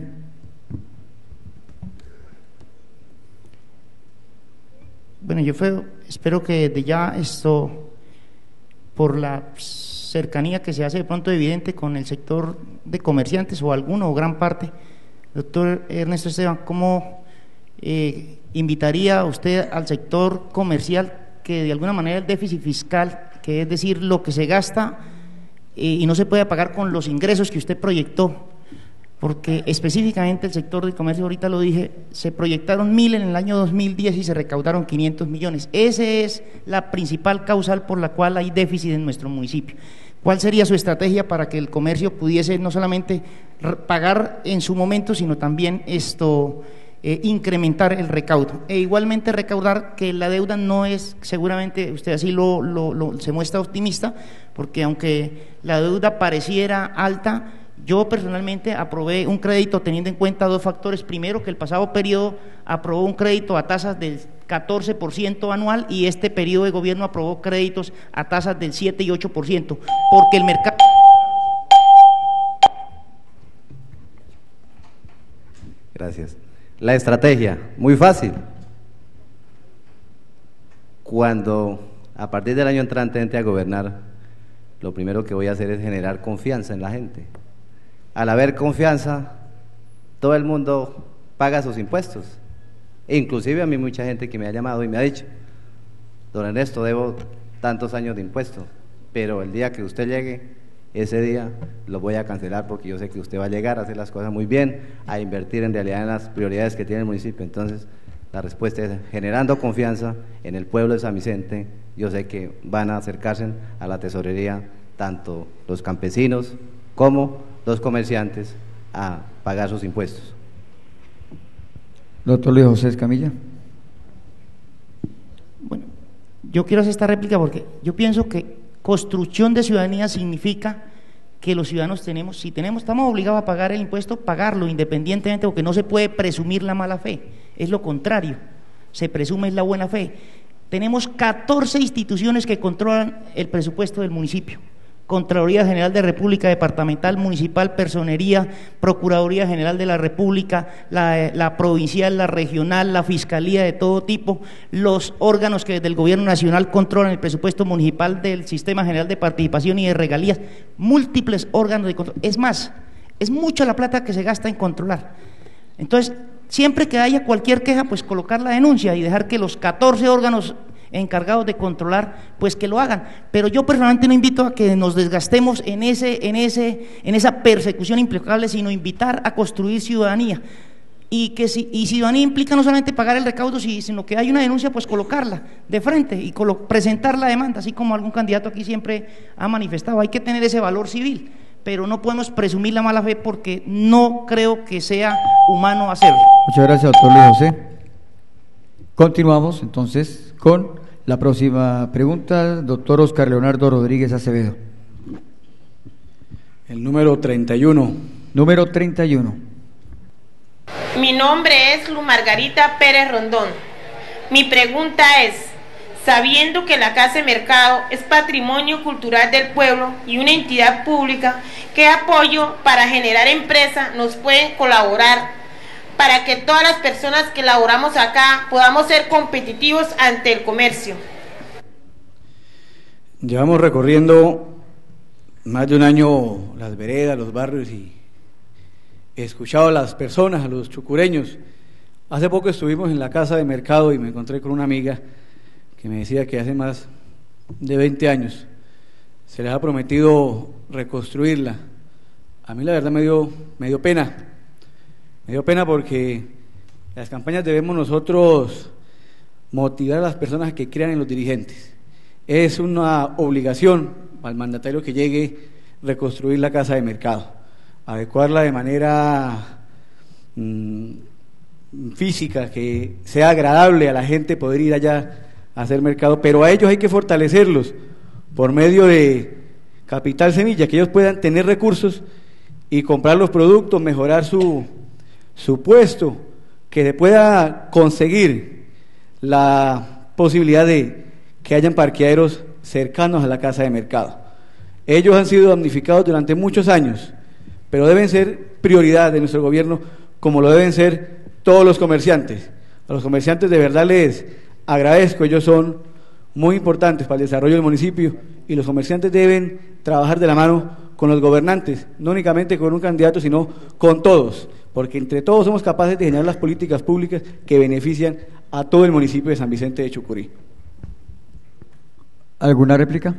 D: Bueno, yo fue- espero que de ya esto, por la cercanía que se hace de pronto evidente con el sector de comerciantes o alguno o gran parte, doctor Ernesto Esteban, ¿cómo eh, invitaría usted al sector comercial que de alguna manera el déficit fiscal, que es decir, lo que se gasta eh, y no se puede pagar con los ingresos que usted proyectó, porque específicamente el sector del comercio, ahorita lo dije, se proyectaron mil en el año 2010 y se recaudaron 500 millones. Esa es la principal causal por la cual hay déficit en nuestro municipio. ¿Cuál sería su estrategia para que el comercio pudiese no solamente pagar en su momento, sino también esto eh, incrementar el recaudo? E igualmente recaudar que la deuda no es, seguramente usted así lo, lo- lo- se muestra optimista, porque aunque la deuda pareciera alta, yo personalmente aprobé un crédito teniendo en cuenta dos factores. Primero, que el pasado periodo aprobó un crédito a tasas del 14% anual y este periodo de gobierno aprobó créditos a tasas del 7 y 8%, porque el mercado...
H: Gracias. La estrategia, muy fácil. Cuando a partir del año entrante entre a gobernar, lo primero que voy a hacer es generar confianza en la gente. Al haber confianza, todo el mundo paga sus impuestos. Inclusive a mí mucha gente que me ha llamado y me ha dicho, don Ernesto, debo tantos años de impuestos, pero el día que usted llegue, ese día lo voy a cancelar porque yo sé que usted va a llegar a hacer las cosas muy bien, a invertir en realidad en las prioridades que tiene el municipio. Entonces, la respuesta es generando confianza en el pueblo de San Vicente. Yo sé que van a acercarse a la tesorería tanto los campesinos como los comerciantes a pagar sus impuestos.
A: Doctor Luis José Escamilla.
D: Bueno, yo quiero hacer esta réplica porque yo pienso que construcción de ciudadanía significa que los ciudadanos tenemos, si tenemos, estamos obligados a pagar el impuesto, pagarlo independientemente, porque no se puede presumir la mala fe, es lo contrario, se presume la buena fe. Tenemos 14 instituciones que controlan el presupuesto del municipio. Contraloría General de República Departamental, Municipal, Personería, Procuraduría General de la República, la, provincial, la regional, la Fiscalía de todo tipo, los órganos que desde el Gobierno Nacional controlan el presupuesto municipal del Sistema General de Participación y de Regalías, múltiples órganos de control. Es más, es mucha la plata que se gasta en controlar. Entonces, siempre que haya cualquier queja, pues colocar la denuncia y dejar que los 14 órganos encargados de controlar, pues que lo hagan. Pero yo personalmente no invito a que nos desgastemos en, ese, en, ese, en esa persecución implacable, sino invitar a construir ciudadanía. Y que si, y ciudadanía implica no solamente pagar el recaudo, sino que hay una denuncia, pues colocarla de frente y presentar la demanda, así como algún candidato aquí siempre ha manifestado. Hay que tener ese valor civil, pero no podemos presumir la mala fe porque no creo que sea humano hacerlo.
A: Muchas gracias, doctor Luis José. Continuamos entonces con la próxima pregunta, doctor Oscar Leonardo Rodríguez Acevedo.
J: El número 31.
A: Número 31.
P: Mi nombre es Lu Margarita Pérez Rondón. Mi pregunta es, sabiendo que la Casa de Mercado es patrimonio cultural del pueblo y una entidad pública, ¿qué apoyo para generar empresa nos puede colaborar para que todas las personas que laboramos acá podamos ser competitivos ante el comercio.
J: Llevamos recorriendo más de un año las veredas, los barrios y he escuchado a las personas, a los chucureños. Hace poco estuvimos en la casa de mercado y me encontré con una amiga que me decía que hace más de 20 años se les ha prometido reconstruirla. A mí la verdad me dio, me dio pena me dio pena porque las campañas debemos nosotros motivar a las personas que crean en los dirigentes. Es una obligación al mandatario que llegue reconstruir la casa de mercado, adecuarla de manera mm, física, que sea agradable a la gente poder ir allá a hacer mercado, pero a ellos hay que fortalecerlos por medio de capital semilla, que ellos puedan tener recursos y comprar los productos, mejorar su, supuesto que se pueda conseguir la posibilidad de que hayan parqueaderos cercanos a la casa de mercado. Ellos han sido damnificados durante muchos años, pero deben ser prioridad de nuestro gobierno como lo deben ser todos los comerciantes. A los comerciantes de verdad les agradezco, ellos son muy importantes para el desarrollo del municipio y los comerciantes deben trabajar de la mano con los gobernantes, no únicamente con un candidato, sino con todos, porque entre todos somos capaces de generar las políticas públicas que benefician a todo el municipio de San Vicente de Chucurí.
A: ¿Alguna réplica?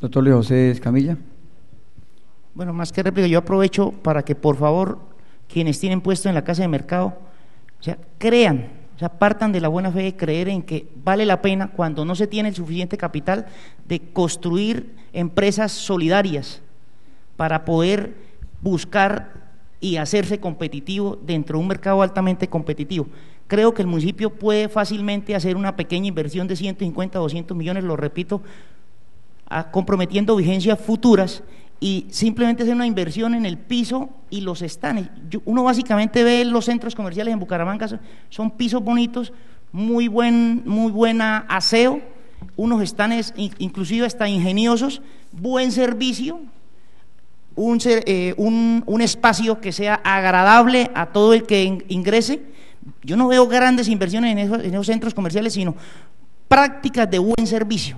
A: Doctor Luis José Escamilla.
D: Bueno, más que réplica, yo aprovecho para que por favor quienes tienen puesto en la casa de mercado, o sea, crean o sea, partan de la buena fe de creer en que vale la pena, cuando no se tiene el suficiente capital, de construir empresas solidarias para poder buscar y hacerse competitivo dentro de un mercado altamente competitivo. Creo que el municipio puede fácilmente hacer una pequeña inversión de 150 o 200 millones, lo repito, comprometiendo vigencias futuras y simplemente hacer una inversión en el piso y los estanes. uno básicamente ve los centros comerciales en Bucaramanga, son pisos bonitos, muy buen, muy buena aseo, unos estanes inclusive hasta ingeniosos, buen servicio, un, eh, un, un, espacio que sea agradable a todo el que ingrese. Yo no veo grandes inversiones en esos, en esos centros comerciales, sino prácticas de buen servicio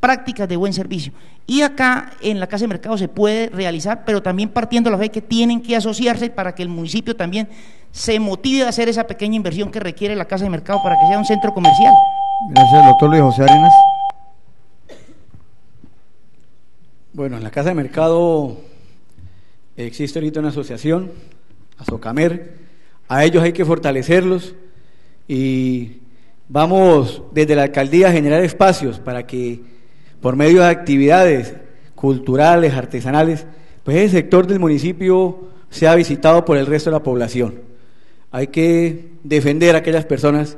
D: prácticas de buen servicio. Y acá en la Casa de Mercado se puede realizar, pero también partiendo de la fe que tienen que asociarse para que el municipio también se motive a hacer esa pequeña inversión que requiere la Casa de Mercado para que sea un centro comercial.
A: Gracias, doctor Luis José Arenas.
J: Bueno, en la Casa de Mercado existe ahorita una asociación, Azocamer, a ellos hay que fortalecerlos y vamos desde la alcaldía a generar espacios para que por medio de actividades culturales, artesanales, pues ese sector del municipio sea visitado por el resto de la población. Hay que defender a aquellas personas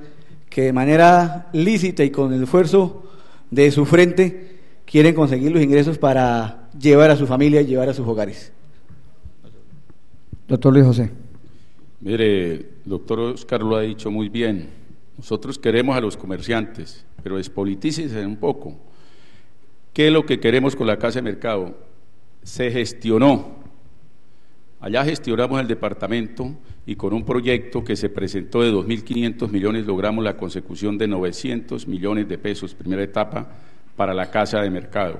J: que de manera lícita y con el esfuerzo de su frente quieren conseguir los ingresos para llevar a su familia y llevar a sus hogares.
A: Doctor Luis José.
B: Mire, doctor Oscar lo ha dicho muy bien. Nosotros queremos a los comerciantes, pero despolitícense un poco. ¿Qué es lo que queremos con la Casa de Mercado? Se gestionó. Allá gestionamos el departamento y con un proyecto que se presentó de 2.500 millones logramos la consecución de 900 millones de pesos, primera etapa, para la Casa de Mercado.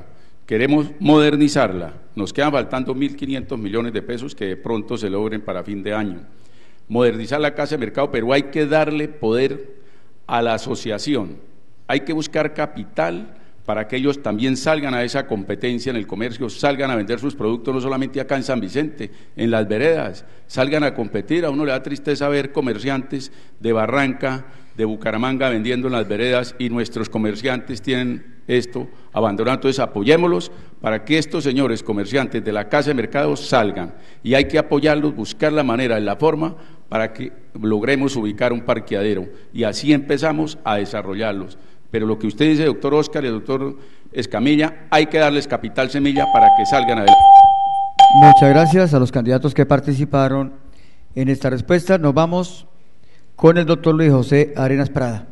B: Queremos modernizarla. Nos quedan faltando 1.500 millones de pesos que de pronto se logren para fin de año. Modernizar la Casa de Mercado, pero hay que darle poder a la asociación. Hay que buscar capital para que ellos también salgan a esa competencia en el comercio, salgan a vender sus productos no solamente acá en San Vicente, en las veredas, salgan a competir. A uno le da tristeza ver comerciantes de Barranca, de Bucaramanga vendiendo en las veredas y nuestros comerciantes tienen esto abandonado. Entonces apoyémoslos para que estos señores comerciantes de la Casa de Mercado salgan y hay que apoyarlos, buscar la manera, la forma para que logremos ubicar un parqueadero y así empezamos a desarrollarlos. Pero lo que usted dice, doctor Oscar y el doctor Escamilla, hay que darles capital semilla para que salgan adelante.
A: Muchas gracias a los candidatos que participaron en esta respuesta. Nos vamos con el doctor Luis José Arenas Prada.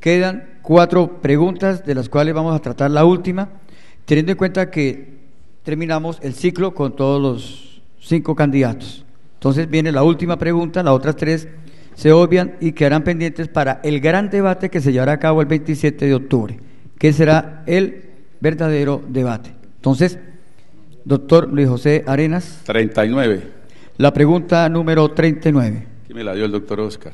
A: Quedan cuatro preguntas, de las cuales vamos a tratar la última, teniendo en cuenta que terminamos el ciclo con todos los cinco candidatos. Entonces viene la última pregunta, las otras tres se obvian y quedarán pendientes para el gran debate que se llevará a cabo el 27 de octubre, que será el verdadero debate. Entonces, doctor Luis José Arenas.
B: 39.
A: La pregunta número 39.
B: Aquí me la dio el doctor Oscar.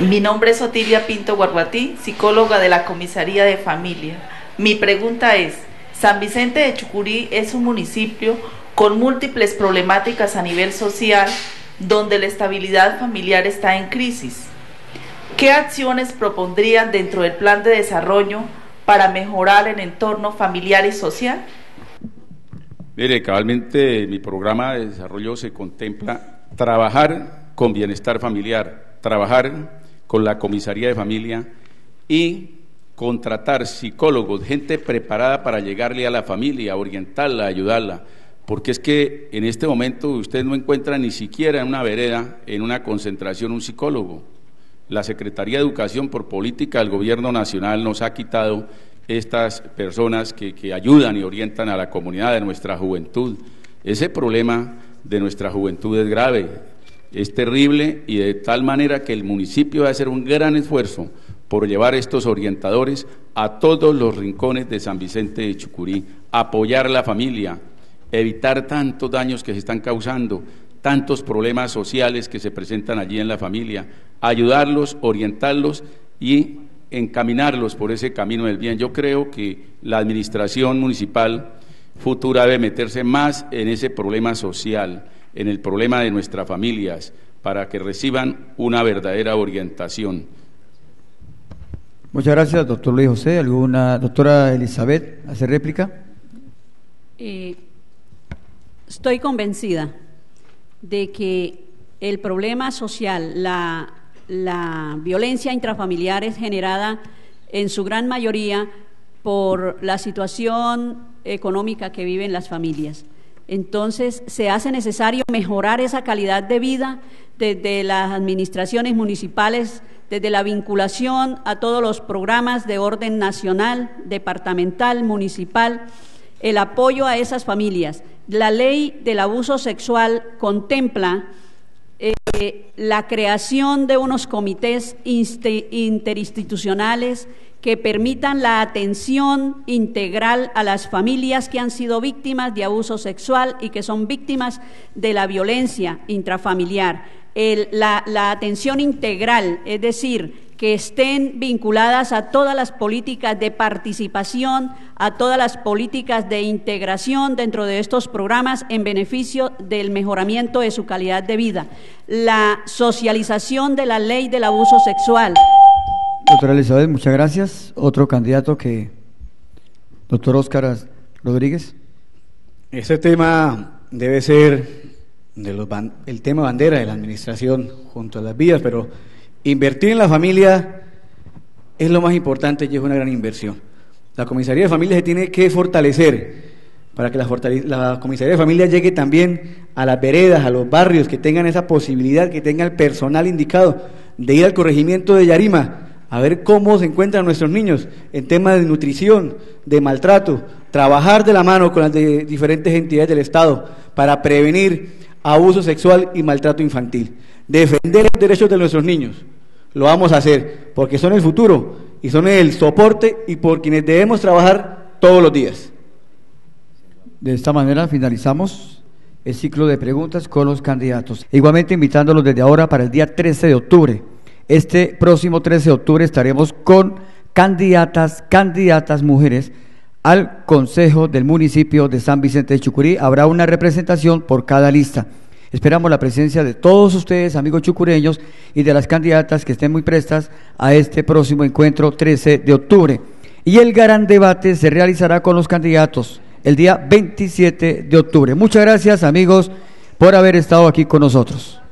Q: Mi nombre es Otilia Pinto Guarguatí, psicóloga de la Comisaría de Familia. Mi pregunta es, San Vicente de Chucurí es un municipio con múltiples problemáticas a nivel social, donde la estabilidad familiar está en crisis. ¿Qué acciones propondrían dentro del plan de desarrollo para mejorar el entorno familiar y social?
B: Mire, cabalmente mi programa de desarrollo se contempla trabajar con bienestar familiar, trabajar con la comisaría de familia y contratar psicólogos, gente preparada para llegarle a la familia, orientarla, ayudarla porque es que en este momento usted no encuentra ni siquiera en una vereda, en una concentración, un psicólogo. La Secretaría de Educación, por política del Gobierno Nacional, nos ha quitado estas personas que, que ayudan y orientan a la comunidad de nuestra juventud. Ese problema de nuestra juventud es grave, es terrible y de tal manera que el municipio va a hacer un gran esfuerzo por llevar estos orientadores a todos los rincones de San Vicente de Chucurí, apoyar a la familia, evitar tantos daños que se están causando, tantos problemas sociales que se presentan allí en la familia, ayudarlos, orientarlos y encaminarlos por ese camino del bien. Yo creo que la administración municipal futura debe meterse más en ese problema social, en el problema de nuestras familias, para que reciban una verdadera orientación.
A: Muchas gracias, doctor Luis José. ¿Alguna doctora Elizabeth hace réplica?
E: Eh, Estoy convencida de que el problema social, la, violencia intrafamiliar es generada en su gran mayoría por la situación económica que viven las familias. Entonces, se hace necesario mejorar esa calidad de vida desde las administraciones municipales, desde la vinculación a todos los programas de orden nacional, departamental, municipal, el apoyo a esas familias. La ley del abuso sexual contempla eh, la creación de unos comités interinstitucionales que permitan la atención integral a las familias que han sido víctimas de abuso sexual y que son víctimas de la violencia intrafamiliar. la, atención integral, es decir, que estén vinculadas a todas las políticas de participación, a todas las políticas de integración dentro de estos programas en beneficio del mejoramiento de su calidad de vida. La socialización de la ley del abuso sexual.
A: Doctora Elizabeth, muchas gracias. Otro candidato que, doctor Óscar Rodríguez.
J: Este tema debe ser de los el tema bandera de la administración junto a las vías, pero Invertir en la familia es lo más importante y es una gran inversión. La comisaría de familia se tiene que fortalecer para que la, la, comisaría de familia llegue también a las veredas, a los barrios, que tengan esa posibilidad, que tenga el personal indicado de ir al corregimiento de Yarima a ver cómo se encuentran nuestros niños en temas de nutrición, de maltrato, trabajar de la mano con las diferentes entidades del Estado para prevenir abuso sexual y maltrato infantil, defender los derechos de nuestros niños lo vamos a hacer, porque son el futuro y son el soporte y por quienes debemos trabajar todos los días.
A: De esta manera finalizamos el ciclo de preguntas con los candidatos. Igualmente invitándolos desde ahora para el día 13 de octubre. Este próximo 13 de octubre estaremos con candidatas, candidatas mujeres al Consejo del municipio de San Vicente de Chucurí. Habrá una representación por cada lista. Esperamos la presencia de todos ustedes, amigos chucureños, y de las candidatas que estén muy prestas a este próximo encuentro 13 de octubre. Y el gran debate se realizará con los candidatos el día 27 de octubre. Muchas gracias, amigos, por haber estado aquí con nosotros.